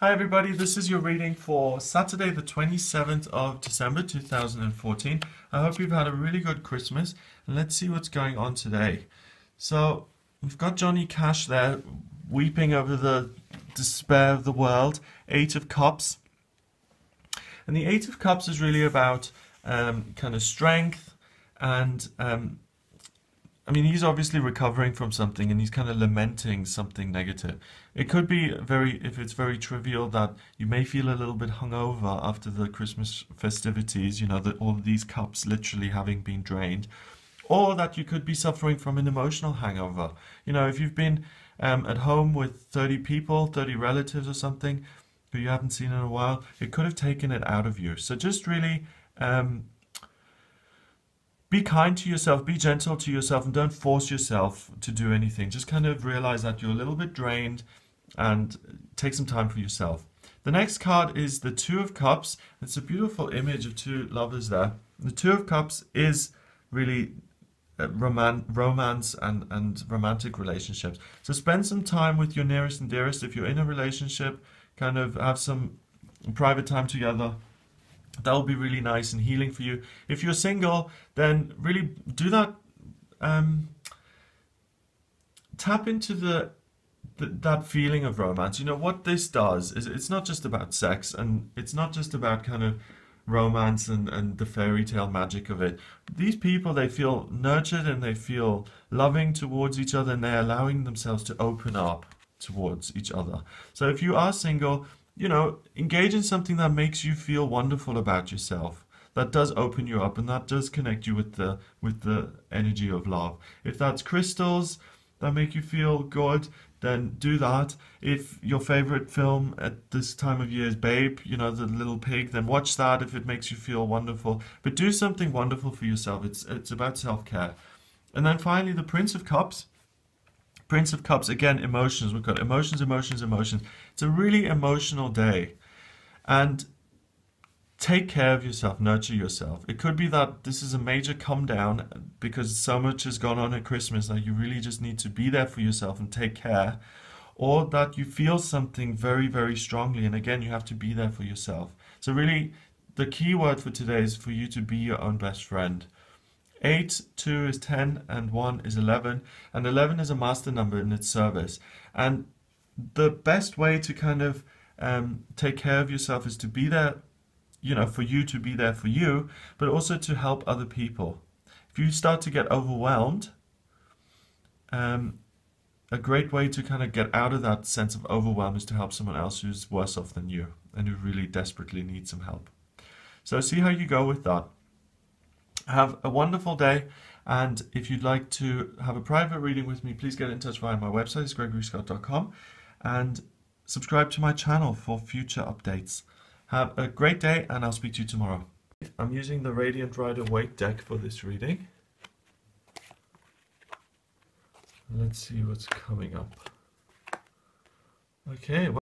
Hi everybody, this is your reading for Saturday the 27th of December 2014. I hope you've had a really good Christmas and let's see what's going on today. So we've got Johnny Cash there weeping over the despair of the world, Eight of Cups. And the Eight of Cups is really about um, kind of strength and um, I mean, he's obviously recovering from something and he's kind of lamenting something negative. It could be very, if it's very trivial, that you may feel a little bit hungover after the Christmas festivities, you know, that all these cups literally having been drained. Or that you could be suffering from an emotional hangover. You know, if you've been um, at home with 30 people, 30 relatives or something who you haven't seen in a while, it could have taken it out of you. So just really. Um, be kind to yourself, be gentle to yourself, and don't force yourself to do anything. Just kind of realize that you're a little bit drained and take some time for yourself. The next card is the Two of Cups. It's a beautiful image of two lovers there. The Two of Cups is really uh, roman romance and, and romantic relationships. So spend some time with your nearest and dearest. If you're in a relationship, kind of have some private time together that will be really nice and healing for you. If you're single, then really do that. Um, tap into the, the, that feeling of romance. You know what this does is it's not just about sex and it's not just about kind of romance and, and the fairy tale magic of it. These people they feel nurtured and they feel loving towards each other and they're allowing themselves to open up towards each other. So if you are single, you know, engage in something that makes you feel wonderful about yourself. That does open you up and that does connect you with the with the energy of love. If that's crystals that make you feel good, then do that. If your favorite film at this time of year is Babe, you know, the little pig, then watch that if it makes you feel wonderful. But do something wonderful for yourself. It's it's about self-care. And then finally the Prince of Cups Prince of Cups, again, emotions. We've got emotions, emotions, emotions. It's a really emotional day. And take care of yourself, nurture yourself. It could be that this is a major come down because so much has gone on at Christmas that you really just need to be there for yourself and take care. Or that you feel something very, very strongly. And again, you have to be there for yourself. So, really, the key word for today is for you to be your own best friend. 8, 2 is 10, and 1 is 11. And 11 is a master number in its service. And the best way to kind of um, take care of yourself is to be there, you know, for you to be there for you, but also to help other people. If you start to get overwhelmed, um, a great way to kind of get out of that sense of overwhelm is to help someone else who's worse off than you and who really desperately needs some help. So see how you go with that. Have a wonderful day. And if you'd like to have a private reading with me, please get in touch via my website, gregoryscott.com, and subscribe to my channel for future updates. Have a great day, and I'll speak to you tomorrow. I'm using the Radiant Rider Waite deck for this reading. Let's see what's coming up. Okay.